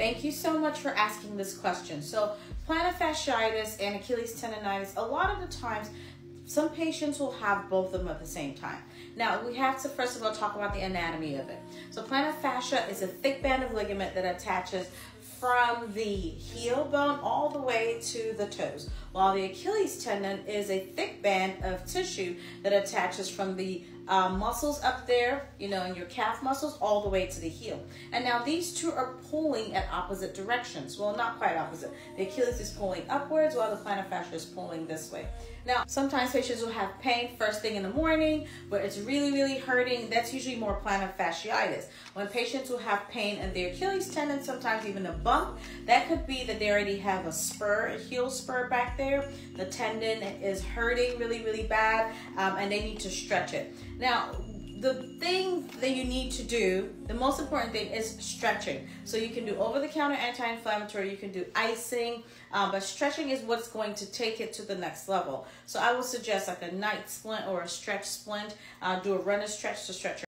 Thank you so much for asking this question. So, plantar fasciitis and Achilles tendonitis, a lot of the times, some patients will have both of them at the same time. Now, we have to first of all talk about the anatomy of it. So, plantar fascia is a thick band of ligament that attaches from the heel bone all the way to the toes, while the Achilles tendon is a thick band of tissue that attaches from the uh, muscles up there, you know, in your calf muscles all the way to the heel. And now these two are pulling at opposite directions. Well, not quite opposite. The Achilles is pulling upwards while the plantar fascia is pulling this way. Now, sometimes patients will have pain first thing in the morning, where it's really, really hurting. That's usually more plantar fasciitis. When patients will have pain in their Achilles tendon, sometimes even a bump, that could be that they already have a spur, a heel spur back there. The tendon is hurting really, really bad, um, and they need to stretch it. Now, the thing that you need to do, the most important thing is stretching. So you can do over-the-counter anti-inflammatory, you can do icing, um, but stretching is what's going to take it to the next level. So I would suggest like a night splint or a stretch splint. Uh, do a runner stretch to stretch